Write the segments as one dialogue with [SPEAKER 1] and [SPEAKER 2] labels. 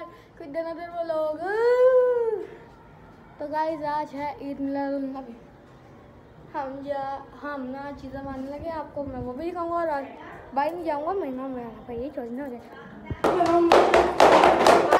[SPEAKER 1] यार कुछ दिनों दिन वो लोग। तो गाइस आज है ईद मिलादुलनबी हम जा हम ना चीज़ें मानने लगे आपको मैं वो भी दिखाऊँगा और आज बाइक नहीं जाऊँगा महीना में आना भाई ये छोड़ना हो जाए।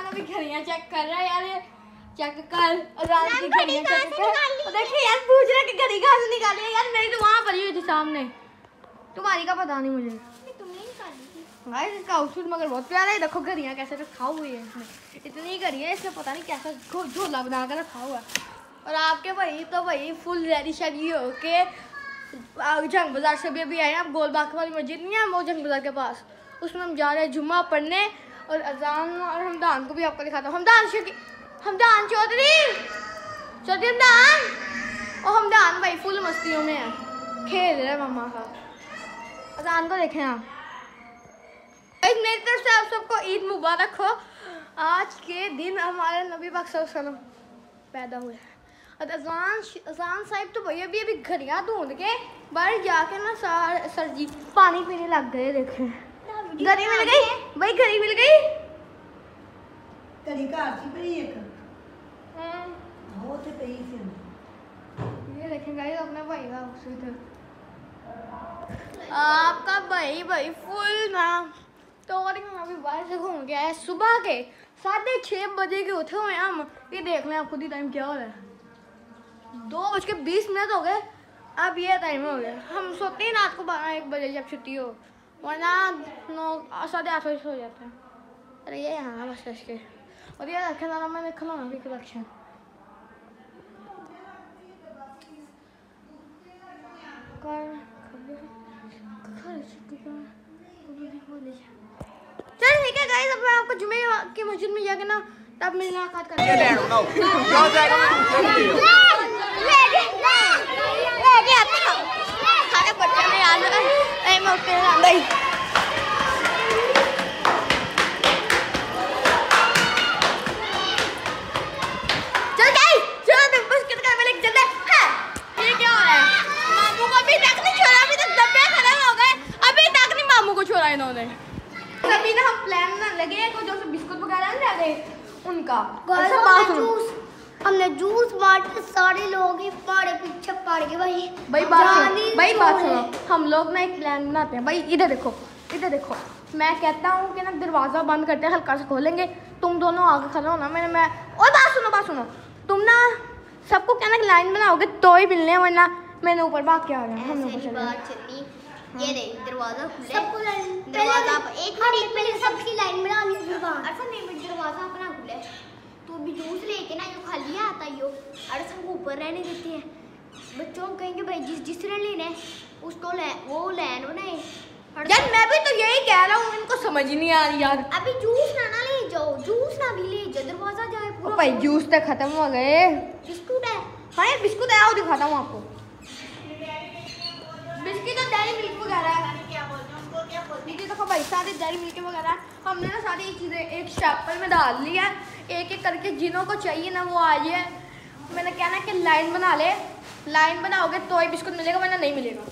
[SPEAKER 1] अभी घड़ियाँ चेक कर रहा है यार ये चेक कर और रात की घड़ियाँ चेक कर। देखिए यार पूछ रहा है कि घड़ी कहाँ से निकाली है? यार मेरी तो वहाँ पड़ी हुई थी सामने। तुम्हारी का पता नहीं मुझे। गाइस इसका आउटफिट मगर बहुत प्यारा है। देखो घड़ियाँ कैसे रखा हुई है इसमें। इतनी घड़ी है, इसमें पता नहीं कैसा झोला बना कर रखा हुआ है। और आपके भाई तो भाई फुल रेडी शेडी हो के जंग बाज़ार से भी अभी आए हैं। अब गोलबाग वाली मस्जिद नहीं है, वो जंग बाज़ार के पास। उसमें हम जा रहे हैं जुम्मा पढ़ने। और अजान और हमदान को भी आपको दिखाता हूँ। हमदान शकी हमदान चौधरी! चौधरी हमदान! और हमदान भाई फुल मस्तियों में है। खेल रहे मम्मा का। अजान को देखें आप। एक मेरी तरफ़ से आप सबको ईद मुबारक हो। आज के दिन हमारे नबी पाक वसल्लम पैदा हुए हैं। और अजान अजान साहिब तो भैया अभी अभी घड़ियाँ ढूंढ के बाहर जाके ना सर सर जी पानी पीने लग गए देखे। घड़ी मिल गई? भाई घड़ी मिल गई? हम्म। ये देखें गाइस अपने का आपका भाई भाई फुल ना तो और हम अभी बाहर से घूम के आए सुबह के साढ़े छः बजे के उठे हुए हम ये देख लें आप खुद ही टाइम क्या हो रहा है दो बज के बीस मिनट हो गए अब ये टाइम हो गया हम सोते हैं रात को बारह एक बजे जब छुट्टी हो वरना नौ साढ़े आठ बजे सो जाते हैं अरे ये यहाँ बस इसके और ये रखे ना मैंने खिलौना भी कलेक्शन चल ठीक है गाइस अब मैं आपको जुमे की मस्जिद में जाके ना तब मुलाकात करते
[SPEAKER 2] ਲੈਣ
[SPEAKER 1] लगे को जो बिस्कुट वगैरह नहीं लाते उनका। बात सुनो।
[SPEAKER 3] हमने जूस बांटे सारे लोग ही पाड़े पीछे पड़ गए भाई
[SPEAKER 1] भाई बात सुनो भाई बात सुनो हम लोग ना एक प्लान बनाते हैं। भाई इधर देखो इधर देखो। मैं कहता हूँ कि ना दरवाज़ा बंद करते हैं हल्का से खोलेंगे। तुम दोनों आगे खड़े हो ना मैंने मैं और बात सुनो बात सुनो। तुम ना सबको कहना कि लाइन बनाओगे तो ही मिलने वरना मैंने ऊपर भाग के आ गया। हम लोग को
[SPEAKER 3] ये देख दरवाज़ा खुले। सबको लाइन दरवाज़ा एक हाँ, मिनट पहले सबकी लाइन बना ली फिर बाहर अरसा नहीं मिनट दरवाज़ा अपना खुले तो अभी जूस लेके ना जो खाली आता ही हो अरसा को ऊपर रहने देते हैं। बच्चों को कहेंगे भाई जिस जिस ने लेना है उसको ले वो लैन बनाए।
[SPEAKER 1] यार मैं भी तो यही कह रहा हूँ इनको समझ नहीं आ रही यार।
[SPEAKER 3] अभी जूस ना ना ले जाओ जूस ना भी ले जाओ दरवाज़ा जाए पूरा।
[SPEAKER 1] भाई जूस तो खत्म हो गए।
[SPEAKER 3] बिस्कुट है।
[SPEAKER 1] हाँ ये बिस्कुट है आओ दिखाता हूँ आपको। इसकी तो डेरी मिल्क वगैरह। क्या देखो भाई सारे डेरी मिल्क वगैरह। हमने ना सारी चीज़ें एक शैपल में डाल ली है। एक एक करके जिनों को चाहिए ना वो आइए मैंने कहना कि लाइन बना ले। लाइन बनाओगे तो ही बिस्कुट मिलेगा वरना नहीं मिलेगा।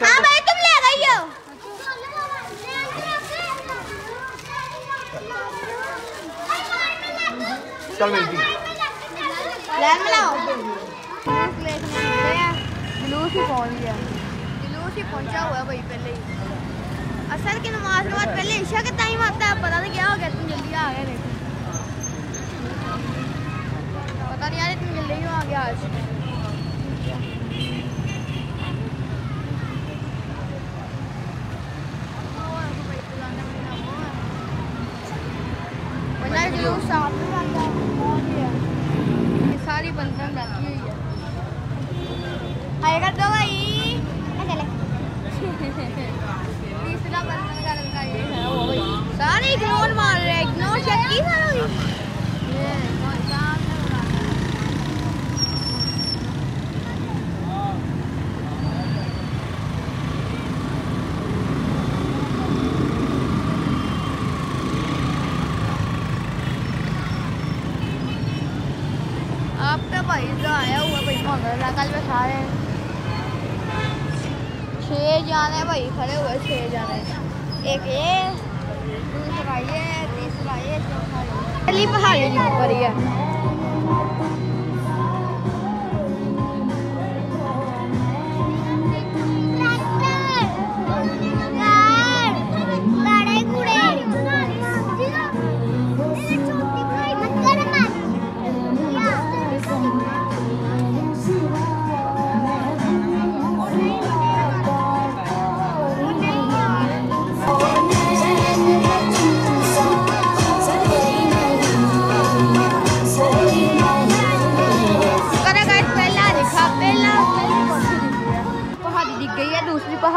[SPEAKER 1] हाँ भाई।
[SPEAKER 2] चल मिलती
[SPEAKER 1] लाइन में लाओ जुलूस नमाज़ पहले ईशा का टाइम आता है पता नहीं क्या हो गया तुम जल्दी आ गए पता नहीं यार इतनी जल्दी आ गया आज? जुलूस है बड़ा। आपका भाई जो आया हुआ छः जाने भाई, खड़े हुए छः जाने एक ये दूसरा ये तीसरा ये चौथा ये पहली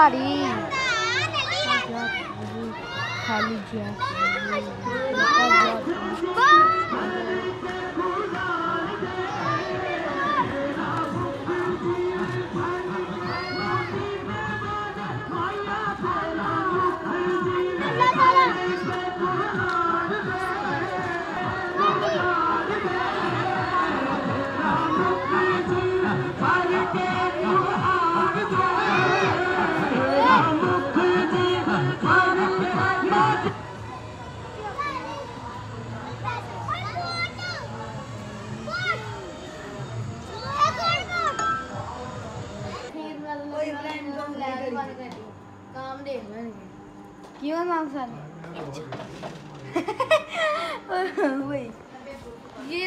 [SPEAKER 1] है दूसरी पहाड़ी खाली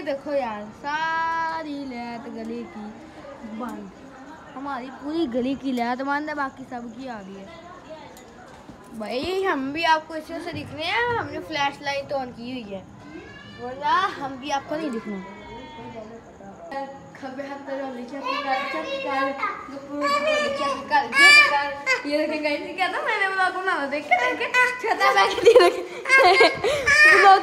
[SPEAKER 1] देखो यार सारी लैट गली की बंद। हमारी पूरी गली की लैट बंद है बाकी सबकी आ रही है। भाई हम भी आपको इस से दिख रहे हैं हमने फ्लैश लाइट ऑन की हुई है। वरना हम भी आपको नहीं कर चेक कर ये देखें गाइस क्या था? मैंने ब्लॉग बनाना देख के छता बैठ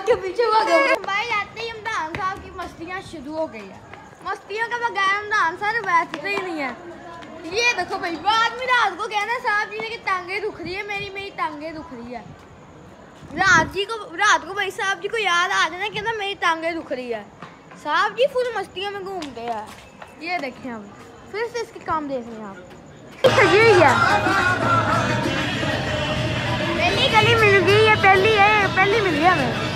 [SPEAKER 1] के पीछे गए भाई आते ही इमरान साहब की मस्तियाँ शुरू हो गई है। मस्तियों के बगैर इमरान सर बैठते ही नहीं है। ये देखो भाई बाद में रात को कहना, साहब जी ने कि टांगे दुख रही है, मेरी मेरी टांगे दुख रही है। रात जी को, रात को भाई साहब जी को याद आ जाना कहना मेरी टांगे दुख रही है। साहब जी फुल मस्तियों में घूमते हैं। ये देखें हम फिर से इसके काम देख रहे हैं आप। सजी हुई है पहली गली मिल गई है, पहली है, पहली मिल गई हमें।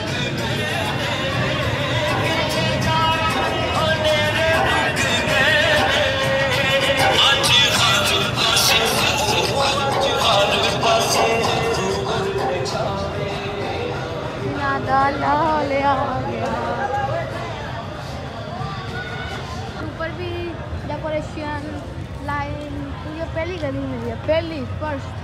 [SPEAKER 1] लाइन ये पहली गली मिली है पहली फ़र्स्ट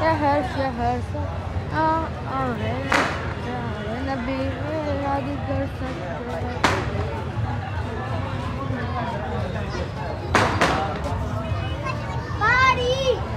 [SPEAKER 1] शहर शहर नबी पूरी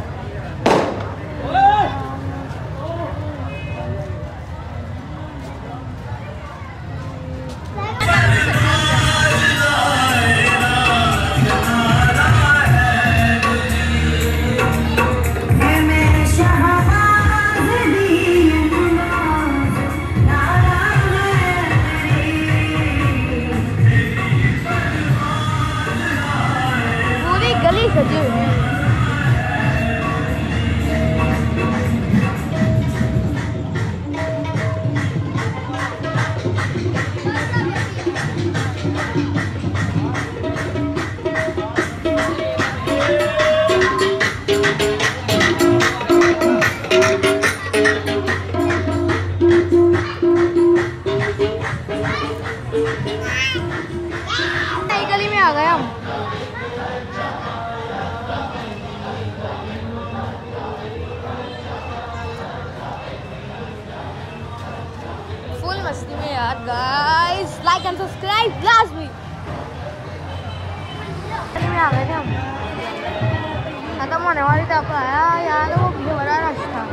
[SPEAKER 1] का यार वो बड़ा रश था।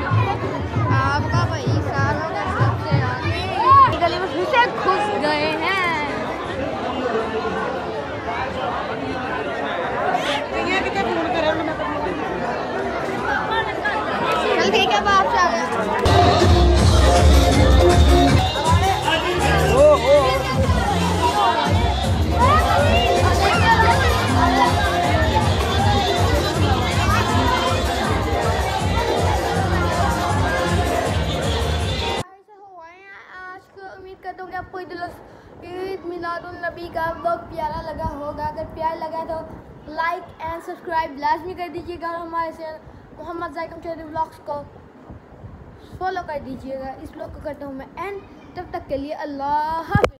[SPEAKER 1] आपका भाई सालों का सबसे आगे। गली में फिर से घुस गए हैं। चल ठीक है बाप आ गए करता हूँ कि आपको ईद ईद मिलादुलनबी का ब्लॉग प्यारा लगा होगा। अगर प्यार लगा तो लाइक एंड सब्सक्राइब लाजमी कर दीजिएगा और हमारे चैनल मोहम्मद जैकम चौधरी ब्लॉग्स को फॉलो कर दीजिएगा। इस ब्लॉग को करता हूँ मैं एंड तब तक के लिए अल्लाह